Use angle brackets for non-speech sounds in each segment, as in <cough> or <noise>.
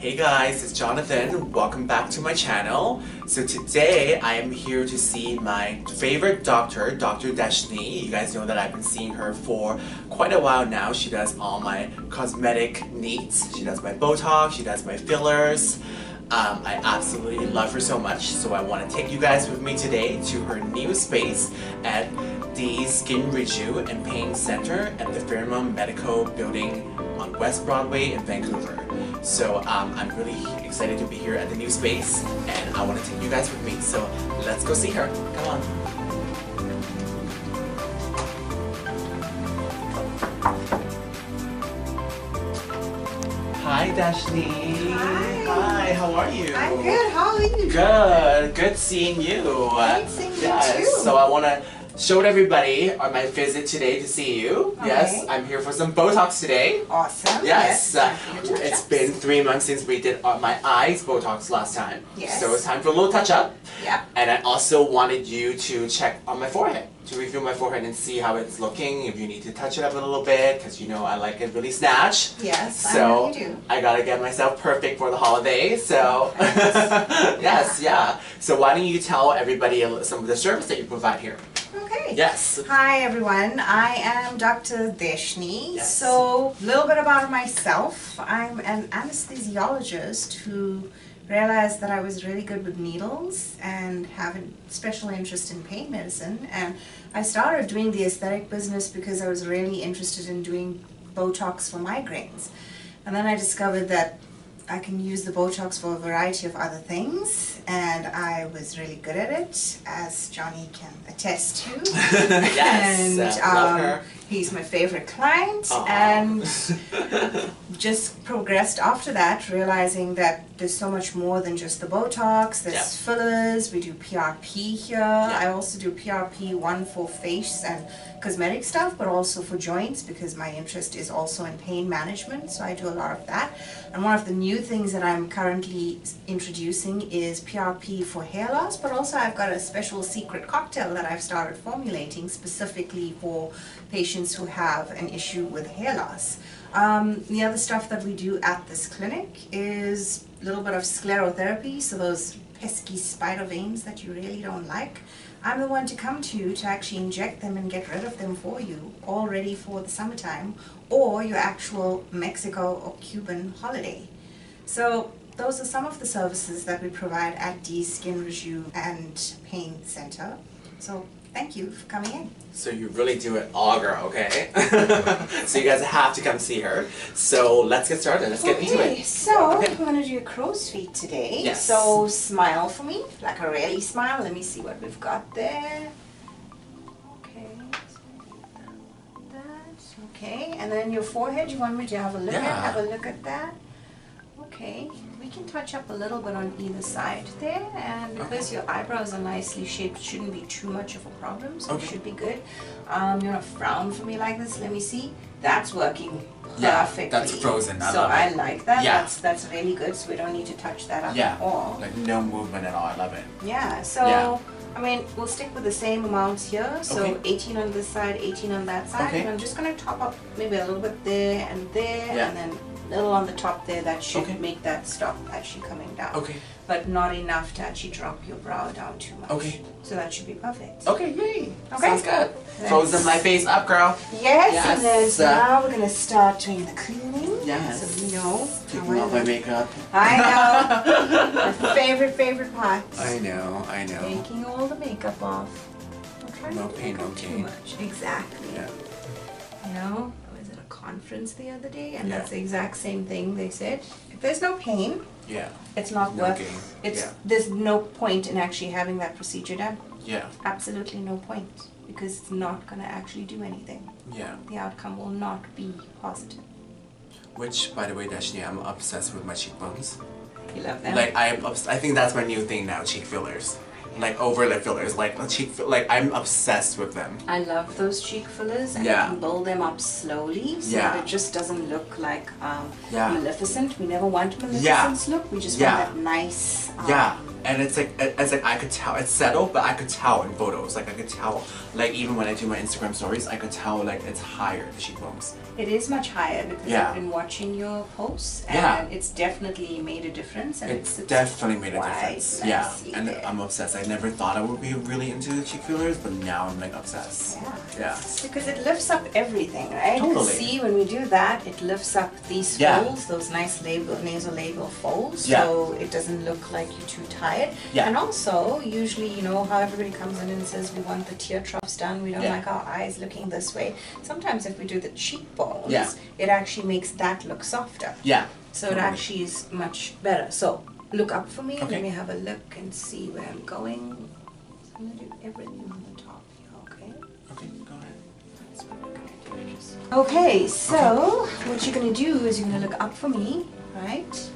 Hey guys, it's Jonathan. Welcome back to my channel. So today I am here to see my favorite doctor, Dr. Dheshnie. You guys know that I've been seeing her for quite a while now. She does all my cosmetic needs. She does my Botox, she does my fillers. Um, I absolutely love her so much, so I want to take you guys with me today to her new space at the Skin Reju and Pain Center at the Fairmount Medical Building on West Broadway in Vancouver. So um, I'm really excited to be here at the new space and I want to take you guys with me. So let's go see her. Come on. Hi Dheshnie. Hi. Hi, how are you? I'm good. How are you? Good. Good seeing you. Great seeing you too. So I want to show everybody on my visit today to see you. Yes. I'm here for some Botox today. Awesome. Yes, uh, for your it's been three months since we did uh, my eyes Botox last time. Yes. So it's time for a little touch up. Yep. And I also wanted you to check on my forehead, to review my forehead and see how it's looking, if you need to touch it up a little bit, because you know I like it really snatch. Yes, I know you do. I gotta get myself perfect for the holidays. So Yes. <laughs> yes, yeah. So why don't you tell everybody some of the service that you provide here? Okay. Yes. Hi everyone, I am Dr. Dheshnie. Yes. So, a little bit about myself. I'm an anesthesiologist who realized that I was really good with needles and have a special interest in pain medicine. And I started doing the aesthetic business because I was really interested in doing Botox for migraines. And then I discovered that I can use the Botox for a variety of other things, and I was really good at it, as Johnny can attest to. <laughs> yes. and um, he's my favorite client, Aw. and <laughs> just progressed after that, realizing that there's so much more than just the Botox. There's Yeah. fillers. We do PRP here. I also do PRP one for face and cosmetic stuff, but also for joints because my interest is also in pain management. So I do a lot of that. And one of the new things that I'm currently introducing is PRP for hair loss, but also I've got a special secret cocktail that I've started formulating specifically for patients who have an issue with hair loss. Um, the other stuff that we do at this clinic is a little bit of sclerotherapy, so those pesky spider veins that you really don't like. I'm the one to come to you to actually inject them and get rid of them for you, all ready for the summertime or your actual Mexico or Cuban holiday. So those are some of the services that we provide at the Skin Reju and Pain Center. So thank you for coming in. So you really do it all, girl. Okay. <laughs> so you guys have to come see her. So let's get started. Let's get into Okay, it. so Okay. we're gonna do a crow's feet today. Yes. So smile for me, like a really smile. Let me see what we've got there. Okay. so That. Okay, and then your forehead. You want me to have a look Yeah. at? Have a look at that. Okay, touch up a little bit on either side there, and because your eyebrows are nicely shaped, it shouldn't be too much of a problem, so Okay. it should be good. Um, you wanna frown for me like this? Let me see. That's working Yeah, that's frozen. I so I like that. Yeah. That's that's really good. So we don't need to touch that up Yeah. at all. Like no movement at all. I love it. Yeah. So Yeah. I mean, we'll stick with the same amounts here. So Okay. 18 on this side, 18 on that side, Okay. and I'm just gonna top up maybe a little bit there and there, Yeah. and then little on the top there. That should Okay. make that stop actually coming down. Okay. But not enough to actually drop your brow down too much. Okay. So that should be perfect. Okay. Yay. Okay. Sounds good. Frozen my face up, girl. Yes, and then uh, now we're gonna start doing the cleaning. Yes. So we know. Taking off my makeup. I know. <laughs> My favorite, favorite part. I know. I know. Taking all the makeup off. No to pain, make no up too gain. much. Exactly. Yeah. You know, I was at a conference the other day, and Yeah. that's the exact same thing they said. If there's no pain, Yeah. it's not No worth. gain. It's Yeah. there's no point in actually having that procedure done. Yeah. Absolutely no point because it's not gonna actually do anything. Yeah. The outcome will not be positive. Which, by the way, Dheshnie, I'm obsessed with my cheekbones. You love them. Like I am, obs- I think that's my new thing now. Cheek fillers, like overlip fillers, like cheek, fi- like I'm obsessed with them. I love those cheek fillers and Yeah. you can build them up slowly so Yeah. that it just doesn't look like um, Yeah. Maleficent. We never want Maleficent's look. We just Yeah. want that nice um, Yeah. And it's like it's like I could tell it's settled, but I could tell in photos. Like I could tell, like even when I do my Instagram stories, I could tell like it's higher the cheekbones. It is much higher because Yeah. I've been watching your posts and Yeah. it's definitely made a difference and It it's, it's definitely made a difference. Yeah, and there. I'm obsessed. I never thought I would be really into the cheek fillers, but now I'm like obsessed. Yeah. Yeah. Because it lifts up everything, right? Totally. See, when we do that, it lifts up these Yeah. folds, those nice label, nasolabial folds, Yeah. so it doesn't look like you're too tired. Yeah. And also, usually, you know how everybody comes in and says we want the tear troughs done, we don't Yeah. like our eyes looking this way. Sometimes if we do the cheekbones, Yeah. it actually makes that look softer. Yeah. So it actually is much better. So look up for me. Okay. Let me have a look and see where I'm going. So I'm gonna do everything on the top here, okay? Okay, go ahead. That's what we're gonna do. Just- Okay, so what you're gonna do is you're gonna look up for me, right?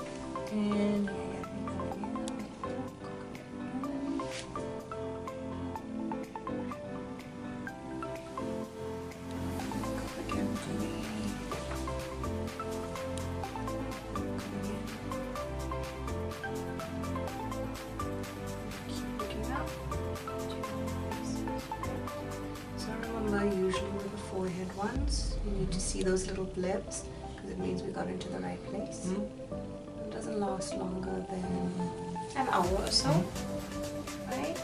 You need to see those little blips because it means we got into the right place. Mhm. It doesn't last longer than an hour or so. Right?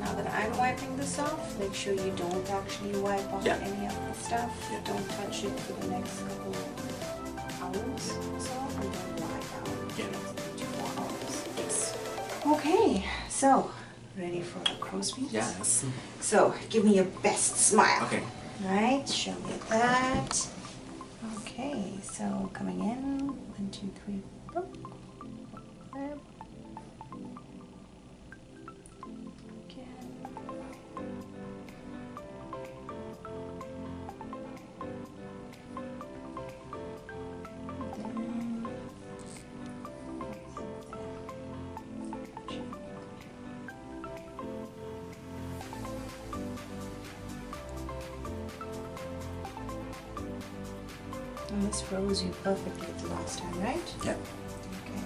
Now that I'm wiping this off, make sure you don't actually wipe off Yeah. any of the stuff. Yeah. Don't touch it for the next couple hours or so, and then lie down Yeah. for the next three to four hours. Yes. Okay, so ready for the crow's feet? Yes. So give me your best smile. Okay. Right, show me that. Okay, so coming in, one, two, three, four. There. This froze you perfectly the last time, right? Yeah. Okay.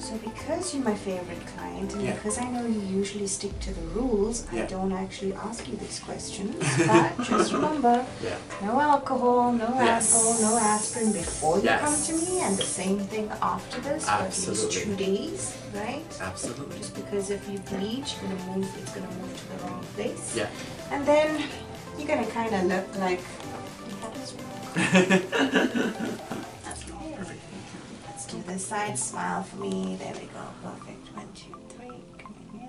So because you're my favorite client and Yeah. because I know you usually stick to the rules, I don't actually ask you these questions. <laughs> But just remember, Yeah. no alcohol, no Yes. alcohol, no aspirin before you Yes. come to me, and the same thing after this for at least two days, right? Absolutely. Just because if you bleach, you're gonna move, it's gonna move to the wrong place. Yeah. And then you're gonna kind of look like Let's do this side. Smile for me. There we go. Perfect. One, two, three. Coming in.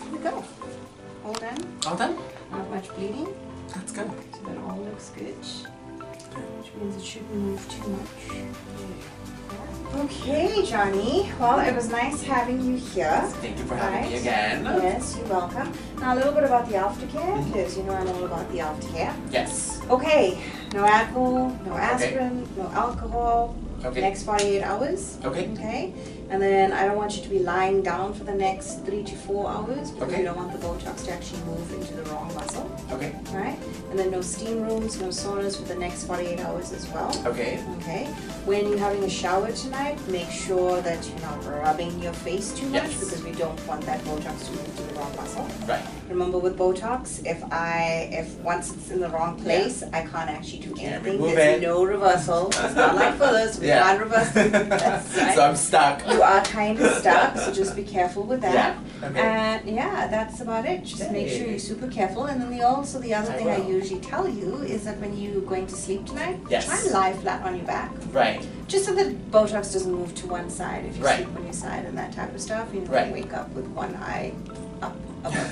Here we go. All done. All done? Not much bleeding. That's good. So that all looks good. Which means it shouldn't move too much. Okay, Johnny. Well, it was nice having you here. Thank you for having me again. Yes, you're welcome. Now a little bit about the aftercare, mm-hmm. because you know I'm all about the aftercare. Yes. Okay, no alcohol, no aspirin, no alcohol. Okay. Next 48 hours. Okay. Okay. And then I don't want you to be lying down for the next three to four hours because Okay. we don't want the Botox to actually move into the wrong muscle. Okay. Right? And then no steam rooms, no saunas for the next 48 hours as well. Okay. Okay. When you're having a shower tonight, make sure that you're not rubbing your face too much Yes. because we don't want that Botox to move to the wrong muscle. Right. Remember with Botox, if I if once it's in the wrong place, I can't actually do anything. There's it. no reversal. It's not like <laughs> fillers. We Yeah. can't reverse it. Right. <laughs> so I'm stuck. Are kind of stuck, so just be careful with that. Yeah, okay. And yeah, that's about it. Just make sure you're super careful. And then the also the other I thing I usually tell you is that when you're going to sleep tonight, Yes. try and lie flat on your back. Right. Just so that Botox doesn't move to one side if you Right. sleep on your side and that type of stuff. You don't Right. wake up with one eye up. above the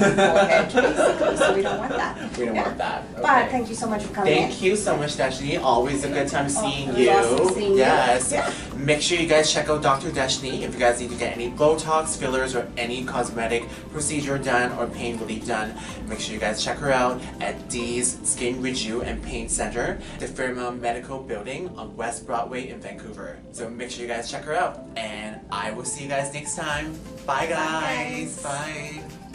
forehead, <laughs> basically, so we don't want that. We don't Yeah. want that. But thank you so much for coming in. Thank you so much, Dheshnie. Always a good time oh, seeing it was you. awesome seeing you. yes. Yeah. Make sure you guys check out Dr. Dheshnie if you guys need to get any Botox, fillers, or any cosmetic procedure done or pain relief done. Make sure you guys check her out at Deez Skin Reju and Pain Center, the Fairmount Medical Building on West Broadway in Vancouver. So make sure you guys check her out. And I will see you guys next time. Bye, guys. guys. Bye.